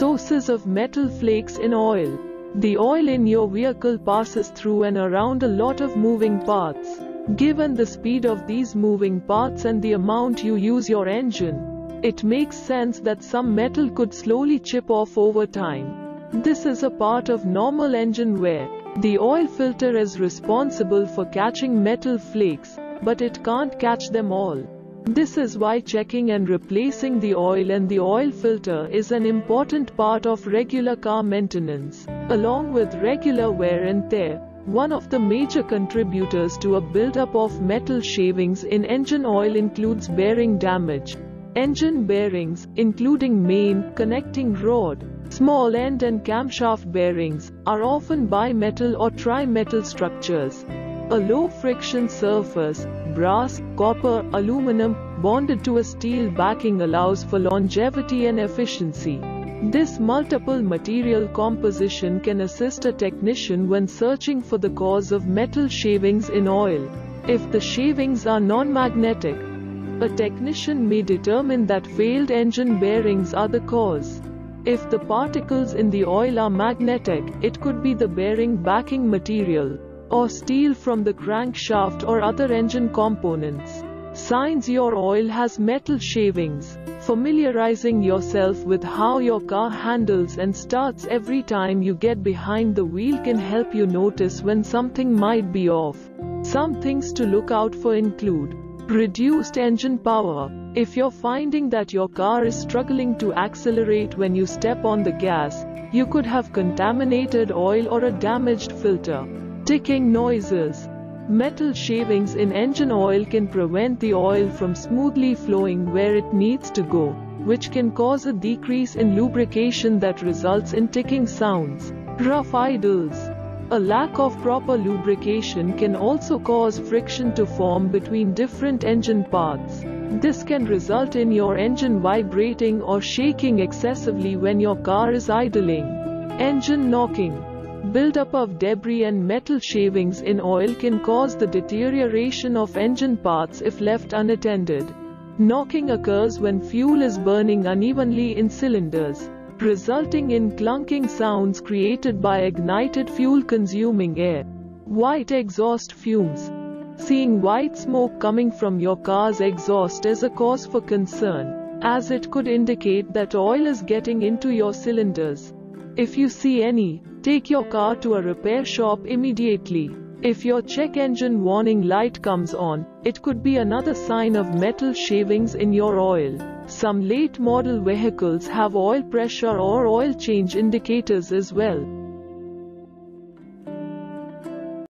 traces of metal flakes in oil. The oil in your vehicle passes through and around a lot of moving parts. Given the speed of these moving parts and the amount you use your engine, it makes sense that some metal could slowly chip off over time. This is a part of normal engine wear. The oil filter is responsible for catching metal flakes, but it can't catch them all. This is why checking and replacing the oil and the oil filter is an important part of regular car maintenance. Along with regular wear and tear, one of the major contributors to a buildup of metal shavings in engine oil includes bearing damage. Engine bearings, including main, connecting rod, small end and camshaft bearings, are often bimetal or trimetal structures. A low friction surface, brass, copper, aluminum, bonded to a steel backing allows for longevity and efficiency. This multiple material composition can assist a technician when searching for the cause of metal shavings in oil. If the shavings are non-magnetic, a technician may determine that failed engine bearings are the cause. If the particles in the oil are magnetic, it could be the bearing backing material or steel from the crankshaft or other engine components. Signs your oil has metal shavings. Familiarizing yourself with how your car handles and starts every time you get behind the wheel can help you notice when something might be off. Some things to look out for include reduced engine power. If you're finding that your car is struggling to accelerate when you step on the gas, you could have contaminated oil or a damaged filter. Ticking noises. Metal shavings in engine oil can prevent the oil from smoothly flowing where it needs to go, which can cause a decrease in lubrication that results in ticking sounds. Rough idles. A lack of proper lubrication can also cause friction to form between different engine parts. This can result in your engine vibrating or shaking excessively when your car is idling. Engine knocking. Buildup of debris and metal shavings in oil can cause the deterioration of engine parts if left unattended. Knocking occurs when fuel is burning unevenly in cylinders, resulting in clunking sounds created by ignited fuel consuming air. White exhaust fumes. Seeing white smoke coming from your car's exhaust is a cause for concern, as it could indicate that oil is getting into your cylinders. If you see any, take your car to a repair shop immediately. If your check engine warning light comes on, it could be another sign of metal shavings in your oil. Some late model vehicles have oil pressure or oil change indicators as well.